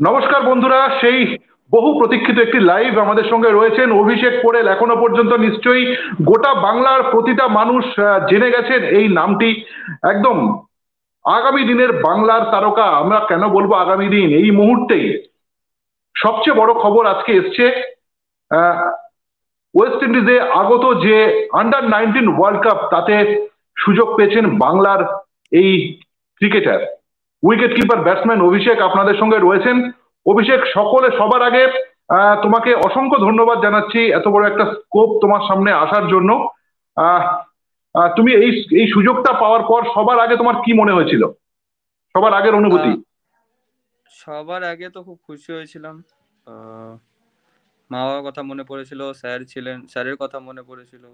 নমস্কার বন্ধুরা, সেই বহু প্রতীক্ষিত একটি লাইভ আমাদের সঙ্গে রয়েছেন অভিষেক পোরেল এখনও পর্যন্ত নিশ্চয়ই গোটা বাংলার প্রতিটা মানুষ জেনে গেছেন এই নামটি। একদম আগামী দিনের বাংলার তারকা, আমরা কেন বলব আগামী দিন? এই মুহূর্তেই সবচেয়ে বড় খবর আজকে এসছে ওয়েস্ট ইন্ডিজে আগত যে আন্ডার নাইনটিন ওয়ার্ল্ড কাপ তাতে সুযোগ পেয়েছেন বাংলার এই cricketer wicket keeper, batsman Abhishek আপনাদের সঙ্গে রয়েছেন। অভিষেক, সকলে সবার আগে তোমাকে অসংখ্য ধন্যবাদ জানাচ্ছি এত বড় একটা স্কোপ তোমার সামনে আসার জন্য। তুমি এই এই সুযোগটা পাওয়ার পর সবার আগে তোমার কি মনে হয়েছিল? সবার আগের অনুভূতি? সবার আগে তো খুব খুশি হয়েছিলাম। মা বাবার কথা মনে পড়েছিল, স্যার ছিলেন, স্যারের কথা মনে পড়েছিল।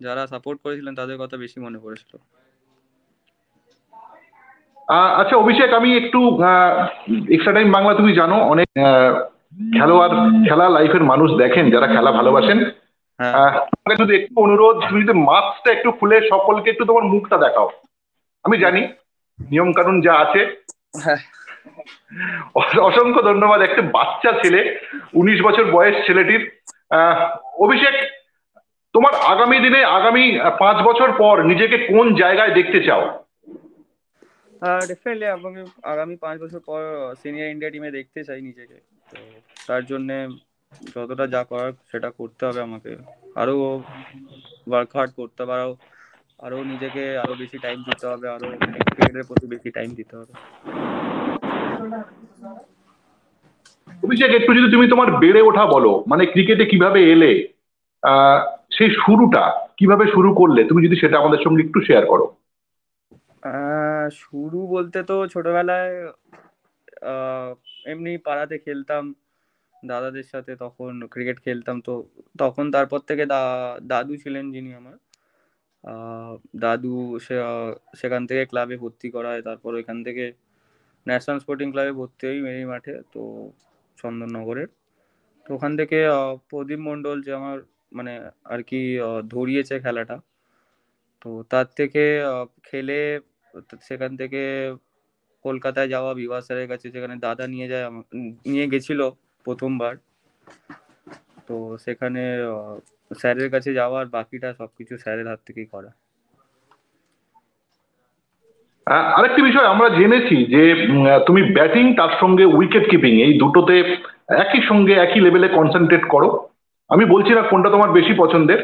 যারা সাপোর্ট করেছিলেন তাদের কথা বেশি মনে পড়েছিল। আচ্ছা অভিষেক আমি একটু এক্সট্রা টাইম বাংলা তুমি জানো অনেক খেলোয়াড় খেলা লাইফের মানুষ দেখেন যারা খেলা ভালোবাসেন। হ্যাঁ। শুধু একটু অনুরোধ তুমি যদি মাস্কটা একটু খুলে সকলকে একটু তোমার মুখটা দেখাও। আমি জানি নিয়ম কানুন যা আছে। হ্যাঁ। অসংখ্য ধন্যবাদ একটা বাচ্চা ছেলে উনিশ বছর বয়স ছেলেটির। অভিষেক তোমার আগামী দিনে আগামী পাঁচ বছর পর নিজেকে কোন জায়গায় দেখতে চাও? ডেফিনেটলি আগামী আগামী পাঁচ বছর পর সিনিয়র ইন্ডিয়া টিমে দেখতে চাই নিজেকে। তো তার জন্যে যতটা যা করার সেটা করতে হবে আমাকে। আরও ওয়ার্ক হার্ড করতে হবে, আরও আরও নিজেকে আরও বেশি টাইম দিতে হবে, আরও ক্রিকেটের প্রতি বেশি টাইম দিতে হবে। অভিষেক, একটু যদি তুমি তোমার বেড়ে ওঠা বলো মানে ক্রিকেটে কীভাবে এলে সেই শুরুটা কীভাবে শুরু করলে, তুমি যদি সেটা আমাদের সঙ্গে একটু শেয়ার করো। শুরু বলতে তো ছোটবেলায় এমনি পাড়াতে খেলতাম, দাদাদের সাথে তখন ক্রিকেট খেলতাম তো, তখন তারপর থেকে দাদু ছিলেন যিনি আমার। দাদু সেখান থেকে ক্লাবে ভর্তি করায়, তারপর ওইখান থেকে ন্যাশনাল স্পোর্টিং ক্লাবে ভর্তি হই মেরি মাঠে, তো চন্দননগরের। তো ওখান থেকে প্রদীপ মণ্ডল যে আমার মানে আর কি ধরিয়েছে খেলাটা। তো তার থেকে খেলে সেখান থেকে কলকাতায় যাওয়া বিভাস স্যারের কাছে যেখানে দাদা নিয়ে যায় নিয়ে গেছিল প্রথমবার। তো সেখানে স্যারের কাছে যাওয়ার বাকিটা সবকিছু স্যারের হাত থেকেই করা। আরেকটি বিষয় আমরা জেনেছি যে তুমি ব্যাটিং, তার সঙ্গে উইকেট কিপিং এই দুটোতে একই সঙ্গে একই লেভেলে কনসেন্ট্রেট করো। আমি বলছি না কোনটা তোমার বেশি পছন্দের।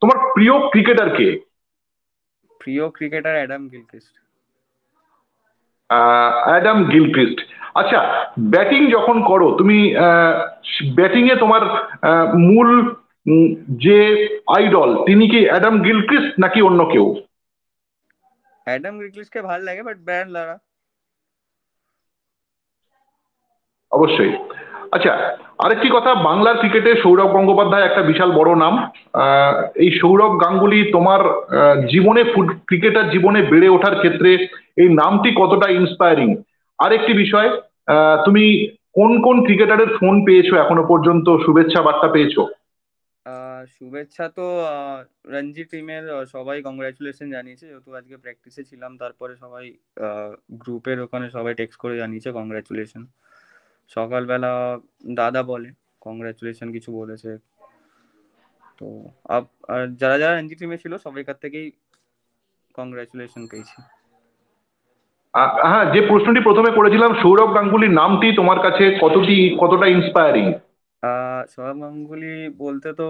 তোমার প্রিয় ক্রিকেটার কে? প্রিয় cricketer Adam Gilchrist Adam Gilchrist আচ্ছা ব্যাটিং যখন করো তুমি ব্যাটিং এ তোমার মূল যে আইডল তিনি কি অ্যাডাম গিলক্রিস্ট নাকি অন্য কেউ? অ্যাডাম গিলক্রিস্টকে ভালো লাগে বাট ব্র্যান্ড লারা অবশ্যই। আচ্ছা আরেকটি কথা, বাংলার ক্রিকেটে সৌরভ গঙ্গোপাধ্যায় একটা বিশাল বড় নাম। এই সৌরভ গাঙ্গুলি তোমার জীবনে ফুট, ক্রিকেটার জীবনে বেড়ে ওঠার ক্ষেত্রে এই নামটি কতটা ইন্সপায়ারিং আরেকটি বিষয় তুমি কোন কোন ক্রিকেটারের ফোন পেয়েছ এখনও পর্যন্ত? শুভেচ্ছা বার্তা পেয়েছ। শুভেচ্ছা তো রঞ্জি টিমের সবাই কংগ্রাচুলেশন জানিয়েছে। যেহেতু আজকে প্র্যাকটিসে ছিলাম, তারপরে সবাই গ্রুপের ওখানে সবাই টেক্সট করে জানিয়েছে কংগ্রাচুলেশন সকালবেলা দাদা বলে কংগ্রাচুলেশন কিছু বলেছে। তো আর যারা যারা এনজি টিমে ছিল সবাইকার থেকেই কংগ্রাচুলেশন পেয়েছি। হ্যাঁ যে প্রশ্নটি প্রথমে করেছিলাম সৌরভ গাঙ্গুলির নামটি তোমার কাছে কতটি কতটা ইন্সপায়ারিং সৌরভ গাঙ্গুলি বলতে তো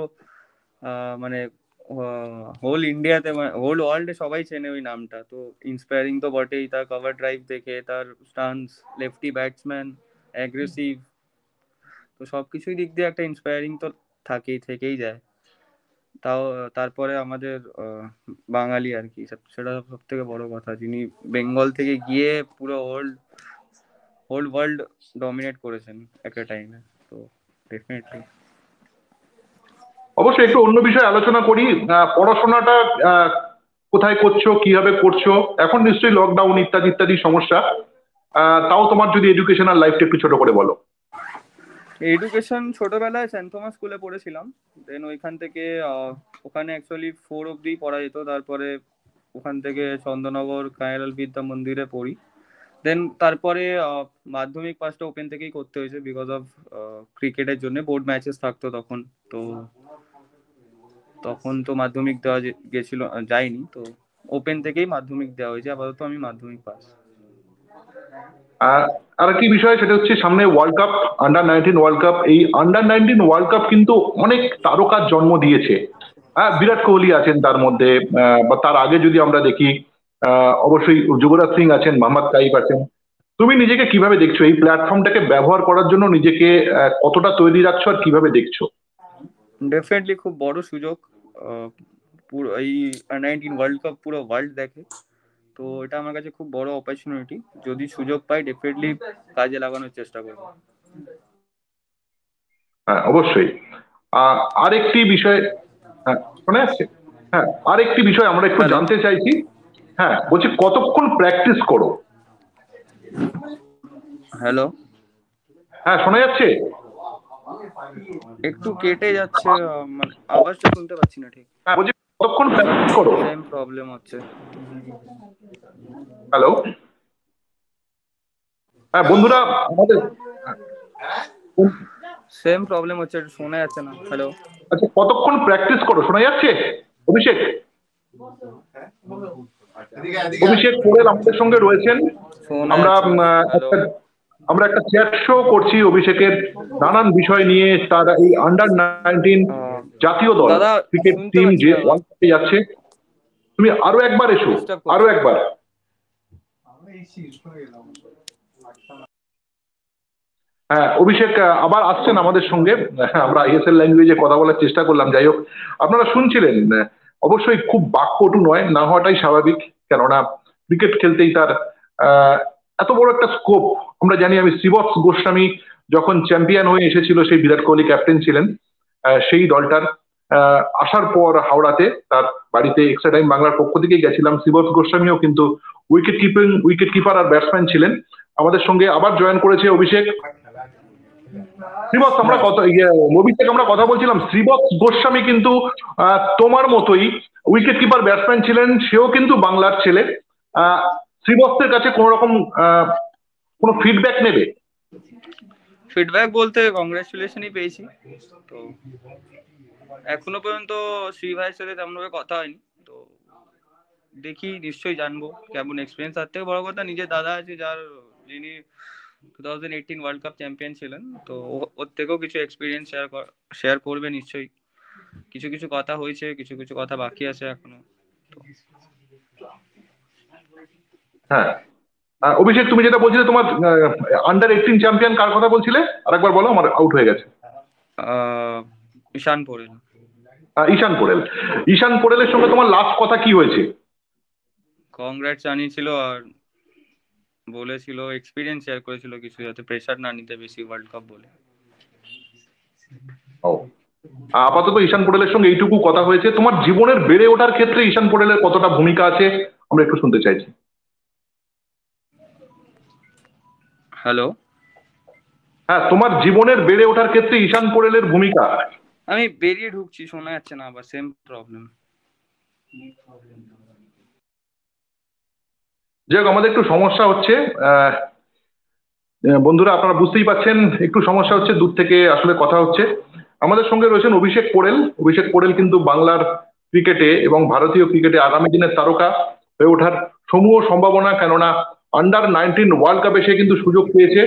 মানে হোল ইন্ডিয়াতে হোল ওয়ার্ল্ডে সবাই চেনে ওই নামটা। তো ইন্সপায়ারিং তো বটেই তার কভার ড্রাইভ দেখে তার স্টান্স লেফটি ব্যাটসম্যান অ্যাগ্রেসিভ তো সব কিছুই দিক দিয়ে একটা ইন্সপায়ারিং তো থাকেই, থেকেই যায়। তাও, তারপরে আমাদের বাঙালি আর কি। সেটা সব থেকে বড় কথা। যিনি বেঙ্গল থেকে গিয়ে পুরো হোল্ড হোল ওয়ার্ল্ড ডমিনেট করেছেন একটা টাইমে তো ডেফিনেটলি অবশ্যই একটু অন্য বিষয়ে আলোচনা করি। পড়াশোনাটা কোথায় করছ, কীভাবে করছ? এখন নিশ্চয়ই লকডাউন ইত্যাদি ইত্যাদি সমস্যা। তাও তোমার যদি এডুকেশনাল লাইফটা একটু ছোট করে বলো। এডুকেশন ছোটবেলায় সেন্ট থমাস স্কুলে পড়েছিলাম। দেন ওইখান থেকে ওখানে অ্যাকচুয়ালি ফোর অব্দি পড়া যেত। তারপরে ওখান থেকে চন্দ্রনগর কায়রাল বিদ্যা মন্দিরে পড়ি। দেন তারপরে মাধ্যমিক পাসটা ওপেন থেকেই করতে হয়েছে বিকজ অফ ক্রিকেটের জন্য। বোর্ড ম্যাচেস থাকতো তখন। তো তখন তো মাধ্যমিক দেওয়া গেছিল যায়নি। তো ওপেন থেকেই মাধ্যমিক দেওয়া হয়েছে। আপাতত আমি মাধ্যমিক পাস আর কি বিষয়, সেটা হচ্ছে সামনে world cup under nineteen world cup এই আন্ডার নাইনটিন ওয়ার্ল্ড কাপ কিন্তু অনেক তারকার জন্ম দিয়েছে। হ্যাঁ বিরাট কোহলি আছেন তার মধ্যে বা তার আগে যদি আমরা দেখি অবশ্যই যুবরাজ সিং আছেন, মোহাম্মদ কাইফ আছেন। তুমি নিজেকে কীভাবে দেখছ? এই প্ল্যাটফর্মটাকে ব্যবহার করার জন্য নিজেকে কতটা তৈরি রাখছো আর কীভাবে দেখছ? ডেফিনেটলি খুব বড় সুযোগ পুরো এই নাইনটিন ওয়ার্ল্ড কাপ পুরো ওয়ার্ল্ড দেখে। তো এটা আমার কাছে খুব বড় অপরচুনিটি যদি সুযোগ পাই ডেফিনেটলি কাজে লাগানোর চেষ্টা করব। হ্যাঁ অবশ্যই। আরেকটি বিষয় হ্যাঁ শোনা যাচ্ছে হ্যাঁ আরেকটি বিষয় আমরা একটু জানতে চাইছি। হ্যাঁ বলছি কতক্ষণ প্র্যাকটিস করো? হ্যালো হ্যাঁ শোনা যাচ্ছে? একটু কেটে যাচ্ছে মানে আওয়াজটা শুনতে পাচ্ছি না ঠিক। হ্যাঁ বলছি কতক্ষণ প্র্যাকটিস করো? প্রবলেম হচ্ছে। হ্যালো হ্যাঁ বন্ধুরা আমাদের সেম প্রবলেম হচ্ছে শোনা যাচ্ছে না। হ্যালো আচ্ছা কতক্ষণ প্র্যাকটিস করো? শোনা যাচ্ছে? অভিষেক? অভিষেক পোরেল আমাদের সঙ্গে রয়েছেন। আমরা আমরা একটা চেয়ার শো করছি অভিষেকের নানান বিষয় নিয়ে তার এই আন্ডার নাইনটিন জাতীয় দল ক্রিকেট টিম যে যাচ্ছে তুমি আরও একবার এসো আরও একবার। হ্যাঁ অভিষেক আবার আসছেন আমাদের সঙ্গে। আমরা আইএসএল ল্যাঙ্গুয়েজে কথা বলার চেষ্টা করলাম। যাই হোক আপনারা শুনছিলেন অবশ্যই খুব বাকপটু নয় না হওয়াটাই স্বাভাবিক কেননা ক্রিকেট খেলতেই তার এত বড় একটা স্কোপ আমরা জানি আমি শ্রীবৎস গোস্বামী যখন চ্যাম্পিয়ন হয়ে এসেছিল সেই বিরাট কোহলি ক্যাপ্টেন ছিলেন। সেই দলটার আসার পর হাওড়াতে তার বাড়িতে এক্সট্রা টাইম বাংলার পক্ষ থেকেই গেছিলাম। শ্রীবৎস গোস্বামীও কিন্তু উইকেট কিপিং উইকেট কিপার আর ব্যাটসম্যান ছিলেন। আমাদের সঙ্গে আবার জয়েন করেছে অভিষেক। শ্রীবৎস আমরা কথা অভিষেক আমরা কথা বলছিলাম। শ্রীবৎস গোস্বামী কিন্তু তোমার মতোই উইকেট কিপার ব্যাটসম্যান ছিলেন। সেও কিন্তু বাংলার ছেলে। আহ শ্রীবৎসের কাছে কোন রকম কোনো ফিডব্যাক নেবে? ফিডব্যাক বলতে কংগ্রেচুলেশনই পেয়েছি। তো এখনও পর্যন্ত শ্রী ভাইয়ের সাথে তেমনভাবে কথা হয়নি। তো দেখি, নিশ্চয়ই জানব কেমন এক্সপিরিয়েন্স তার থেকে বড় কথা নিজের দাদা আছে, যার যিনি two thousand world cup champion ছিলেন। তো ওর থেকেও কিছু এক্সপিরিয়েন্স শেয়ার শেয়ার করবে নিশ্চয়ই। কিছু কিছু কথা হয়েছে, কিছু কিছু কথা বাকি আছে এখনও। হ্যাঁ অভিষেক তুমি যেটা বলছিলে তোমার আন্ডার এইটিন চ্যাম্পিয়ন কার কথা বলছিলে? আরেকবার বলো আমার আউট হয়ে গেছে। ঈশান পোরেল। ঈশান পোরেল। ঈশান পোরেলের সঙ্গে তোমার লাস্ট কথা কি হয়েছে? কংগ্রেস জানিয়েছিল আর বলেছিল এক্সপিরিয়েন্স শেয়ার করেছিল কিছু যাতে প্রেসার না নিতে বেশি ওয়ার্ল্ড কাপ বলে। ও। আপাতত ঈশান পোরেলের সঙ্গে এইটুকু কথা হয়েছে। তোমার জীবনের বেড়ে ওঠার ক্ষেত্রে ঈশান পোরেলের কতটা ভূমিকা আছে আমরা একটু শুনতে চাইছি। হ্যালো। হ্যাঁ তোমার জীবনের বেড়ে ওঠার ক্ষেত্রে ঈশান পোরেলের ভূমিকা? আমি বেরিয়ে ঢুকছি শোনা যাচ্ছে না আবার সেম প্রবলেম যাই হোক আমাদের একটু সমস্যা হচ্ছে। বন্ধুরা আপনারা বুঝতেই পাচ্ছেন একটু সমস্যা হচ্ছে দূর থেকে আসলে কথা হচ্ছে। আমাদের সঙ্গে রয়েছেন অভিষেক পোড়েল। অভিষেক পোড়েল কিন্তু বাংলার ক্রিকেটে এবং ভারতীয় ক্রিকেটে আগামী দিনের তারকা হয়ে ওঠার সমূহ সম্ভাবনা কেননা আন্ডার নাইনটিন ওয়ার্ল্ড কাপে সে কিন্তু সুযোগ পেয়েছে।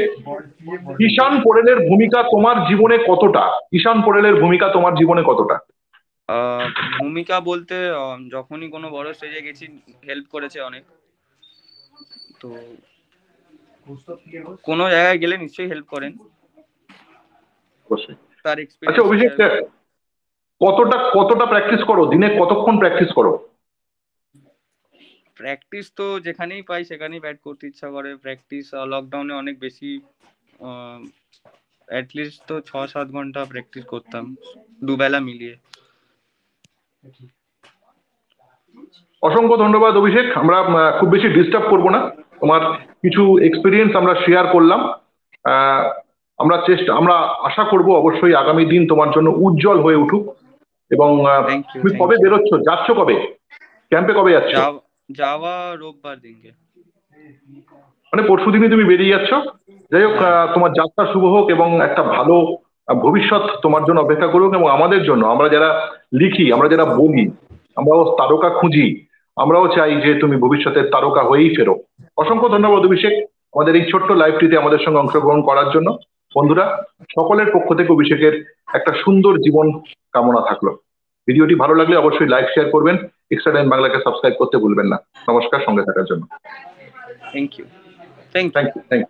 ঈশান পোড়েলের ভূমিকা তোমার জীবনে কতটা? ঈশান পোড়েলের ভূমিকা তোমার জীবনে কতটা? ভূমিকা বলতে যখনই কোনো বড় স্টেজে গেছি হেল্প করেছে অনেক। তো কোনো জায়গায় গেলে নিশ্চয়ই হেল্প করেন। আচ্ছা অভিষেক কতটা কতটা প্র্যাকটিস করো? দিনে কতক্ষণ প্র্যাকটিস করো? প্র্যাকটিস তো যেখানেই পাই সেখানেই ব্যাট করতে ইচ্ছা করে। প্র্যাকটিস লকডাউনে অনেক বেশি অ্যাটলিস্ট তো ছ সাত ঘণ্টা প্র্যাকটিস করতাম দুবেলা মিলিয়ে। অসংখ্য ধন্যবাদ অভিষেক। আমরা খুব বেশি ডিস্টার্ব করব না। তোমার কিছু এক্সপিরিয়েন্স আমরা শেয়ার করলাম। আমরা চেষ্টা আমরা আশা করব অবশ্যই আগামী দিন তোমার জন্য উজ্জ্বল হয়ে উঠুক। এবং তুমি কবে বেরোচ্ছ? যাচ্ছ কবে? ক্যাম্পে কবে যাচ্ছ? যাওয়া রোববার দিনকে মানে পরশু দিনই তুমি বেরিয়ে যাচ্ছ। যাই হোক তোমার যাত্রা শুভ হোক এবং একটা ভালো ভবিষ্যৎ তোমার জন্য অপেক্ষা করুক এবং আমাদের জন্য। আমরা যারা লিখি, আমরা যারা বলি, আমরাও তারকা খুঁজি। আমরাও চাই যে তুমি ভবিষ্যতের তারকা হয়েই ফেরো। অসংখ্য ধন্যবাদ অভিষেক আমাদের এই ছোট্ট লাইভটিতে আমাদের সঙ্গে অংশগ্রহণ করার জন্য। বন্ধুরা, সকলের পক্ষ থেকে অভিষেকের একটা সুন্দর জীবন কামনা থাকল। ভিডিওটি ভালো লাগলে অবশ্যই লাইক শেয়ার করবেন। এক্সট্রা টাইম বাংলাকে সাবস্ক্রাইব করতে ভুলবেন না। নমস্কার সঙ্গে থাকার জন্য। Thank you thank you thank you